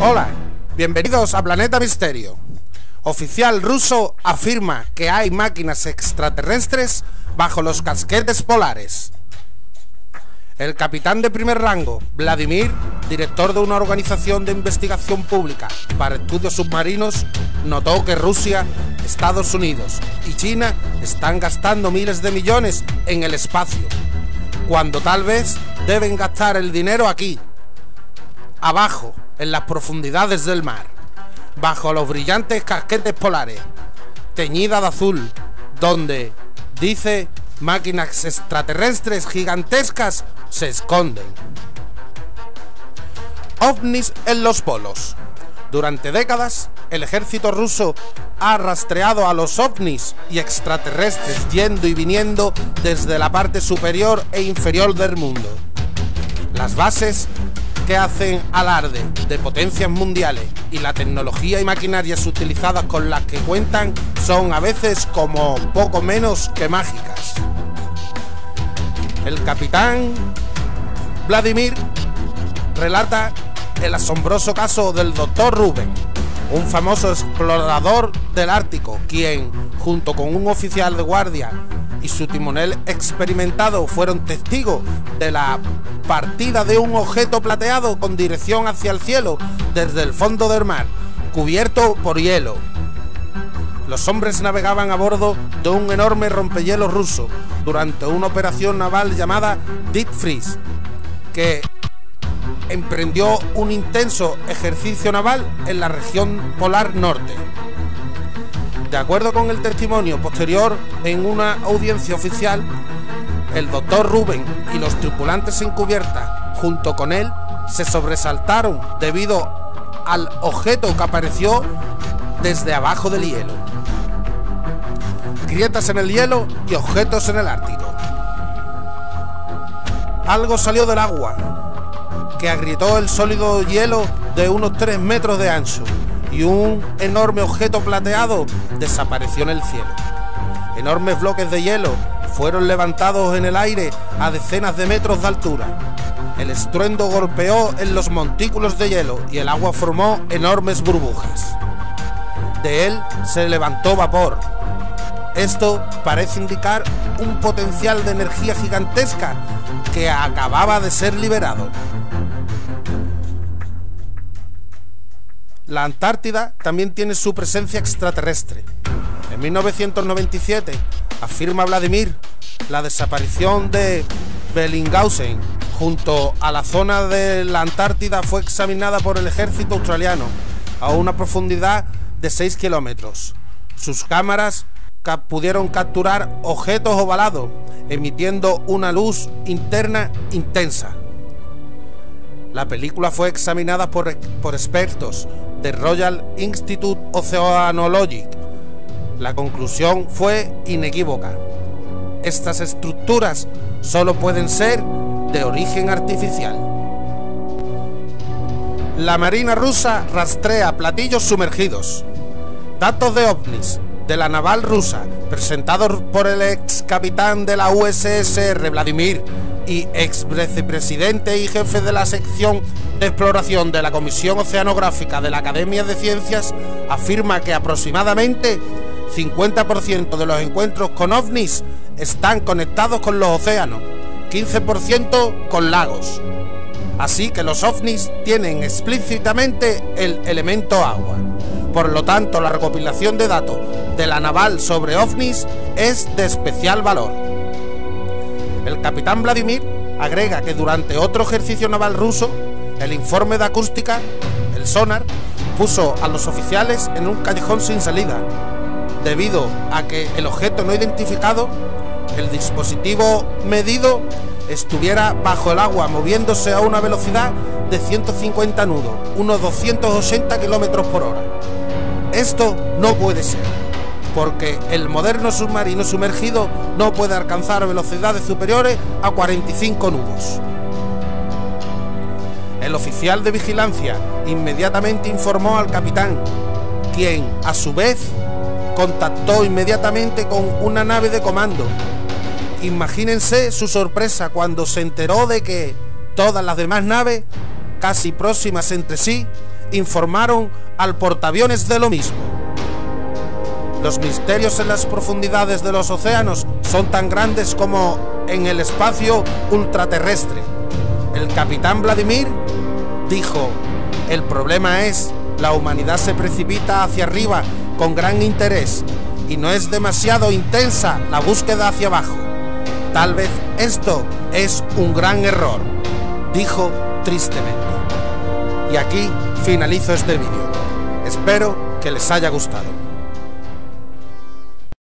Hola, bienvenidos a Planeta Misterio. Oficial ruso afirma que hay máquinas extraterrestres bajo los casquetes polares. El capitán de primer rango, Vladimir, director de una organización de investigación pública para estudios submarinos, notó que Rusia, Estados Unidos y China están gastando miles de millones en el espacio, cuando tal vez deben gastar el dinero aquí, abajo, en las profundidades del mar, bajo los brillantes casquetes polares, teñida de azul, donde, dice, máquinas extraterrestres gigantescas se esconden. OVNIs en los polos. Durante décadas, el ejército ruso ha rastreado a los ovnis y extraterrestres yendo y viniendo desde la parte superior e inferior del mundo. Las bases que hacen alarde de potencias mundiales y la tecnología y maquinarias utilizadas con las que cuentan son a veces como poco menos que mágicas. El capitán Vladimir relata el asombroso caso del doctor Rubén, un famoso explorador del Ártico, quien, junto con un oficial de guardia y su timonel experimentado, fueron testigos de la partida de un objeto plateado con dirección hacia el cielo desde el fondo del mar, cubierto por hielo. Los hombres navegaban a bordo de un enorme rompehielo ruso durante una operación naval llamada Deep Freeze, que emprendió un intenso ejercicio naval en la región polar norte. De acuerdo con el testimonio posterior en una audiencia oficial, el doctor Rubén y los tripulantes en cubierta, junto con él, se sobresaltaron debido al objeto que apareció desde abajo del hielo. Grietas en el hielo y objetos en el Ártico. Algo salió del agua, que agrietó el sólido hielo de unos 3 metros de ancho y un enorme objeto plateado desapareció en el cielo. Enormes bloques de hielo fueron levantados en el aire a decenas de metros de altura. El estruendo golpeó en los montículos de hielo y el agua formó enormes burbujas. De él se levantó vapor. Esto parece indicar un potencial de energía gigantesca que acababa de ser liberado. La Antártida también tiene su presencia extraterrestre. En 1997 afirma Vladimir la desaparición de Bellinghausen junto a la zona de la Antártida fue examinada por el ejército australiano a una profundidad de 6 kilómetros. Sus cámaras pudieron capturar objetos ovalados, emitiendo una luz interna intensa. La película fue examinada por, por expertos de Royal Institute Oceanology. La conclusión fue inequívoca. Estas estructuras solo pueden ser de origen artificial. La Marina rusa rastrea platillos sumergidos. Datos de ovnis de la naval rusa, presentados por el ex capitán de la USSR Vladimir y ex vicepresidente y jefe de la sección de exploración de la Comisión Oceanográfica de la Academia de Ciencias, afirma que aproximadamente 50% de los encuentros con ovnis están conectados con los océanos, 15% con lagos. Así que los ovnis tienen explícitamente el elemento agua. Por lo tanto, la recopilación de datos de la naval sobre ovnis es de especial valor. El capitán Vladimir agrega que durante otro ejercicio naval ruso, el informe de acústica, el sonar, puso a los oficiales en un callejón sin salida, debido a que el objeto no identificado, el dispositivo medido, estuviera bajo el agua moviéndose a una velocidad de 150 nudos, unos 280 kilómetros por hora. Esto no puede ser, porque el moderno submarino sumergido no puede alcanzar velocidades superiores a 45 nudos. El oficial de vigilancia inmediatamente informó al capitán, quien a su vez contactó inmediatamente con una nave de comando. Imagínense su sorpresa cuando se enteró de que todas las demás naves, casi próximas entre sí, informaron al portaaviones de lo mismo. Los misterios en las profundidades de los océanos son tan grandes como en el espacio ultraterrestre. El capitán Vladimir dijo, el problema es, la humanidad se precipita hacia arriba con gran interés y no es demasiado intensa la búsqueda hacia abajo. Tal vez esto es un gran error, dijo tristemente. Y aquí finalizo este vídeo. Espero que les haya gustado.